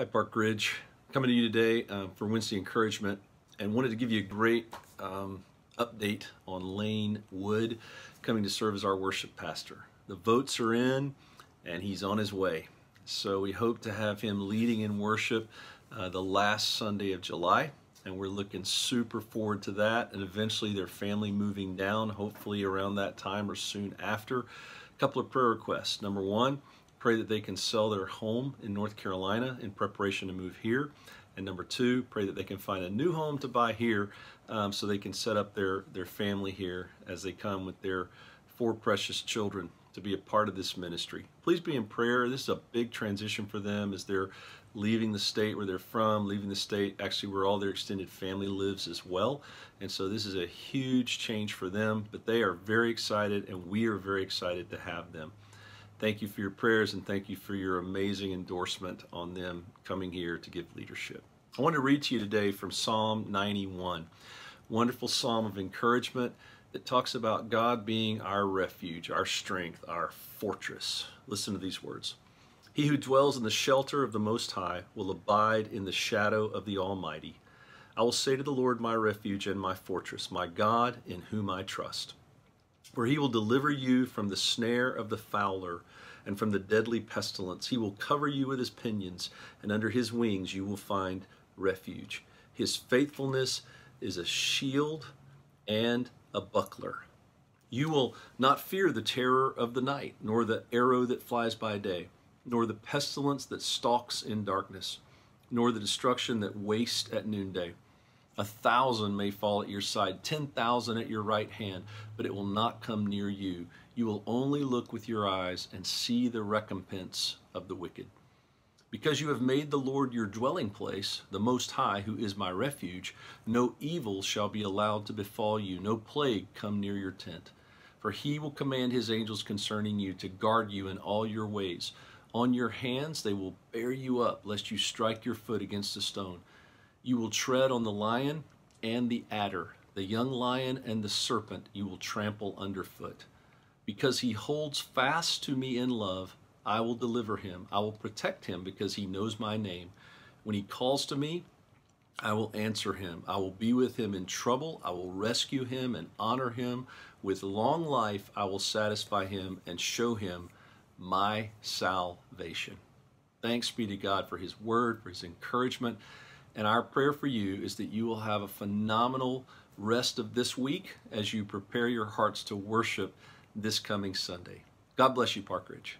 Hi, Parkridge. Coming to you today uh, for Wednesday encouragement and wanted to give you a great um, update on Lane Wood coming to serve as our worship pastor. The votes are in and he's on his way. So we hope to have him leading in worship uh, the last Sunday of July and we're looking super forward to that and eventually their family moving down hopefully around that time or soon after. A couple of prayer requests. Number one, pray that they can sell their home in North Carolina in preparation to move here. And number two, pray that they can find a new home to buy here um, so they can set up their, their family here as they come with their four precious children to be a part of this ministry. Please be in prayer. This is a big transition for them as they're leaving the state where they're from, leaving the state actually where all their extended family lives as well. And so this is a huge change for them, but they are very excited and we are very excited to have them. Thank you for your prayers and thank you for your amazing endorsement on them coming here to give leadership. I want to read to you today from Psalm 91, wonderful psalm of encouragement that talks about God being our refuge, our strength, our fortress. Listen to these words. He who dwells in the shelter of the Most High will abide in the shadow of the Almighty. I will say to the Lord, my refuge and my fortress, my God in whom I trust for he will deliver you from the snare of the fowler and from the deadly pestilence. He will cover you with his pinions, and under his wings you will find refuge. His faithfulness is a shield and a buckler. You will not fear the terror of the night, nor the arrow that flies by day, nor the pestilence that stalks in darkness, nor the destruction that wastes at noonday. A thousand may fall at your side, 10,000 at your right hand, but it will not come near you. You will only look with your eyes and see the recompense of the wicked. Because you have made the Lord your dwelling place, the Most High, who is my refuge, no evil shall be allowed to befall you, no plague come near your tent. For he will command his angels concerning you to guard you in all your ways. On your hands they will bear you up, lest you strike your foot against a stone. You will tread on the lion and the adder, the young lion and the serpent you will trample underfoot. Because he holds fast to me in love, I will deliver him. I will protect him because he knows my name. When he calls to me, I will answer him. I will be with him in trouble. I will rescue him and honor him. With long life, I will satisfy him and show him my salvation. Thanks be to God for his word, for his encouragement. And our prayer for you is that you will have a phenomenal rest of this week as you prepare your hearts to worship this coming Sunday. God bless you, Parkridge.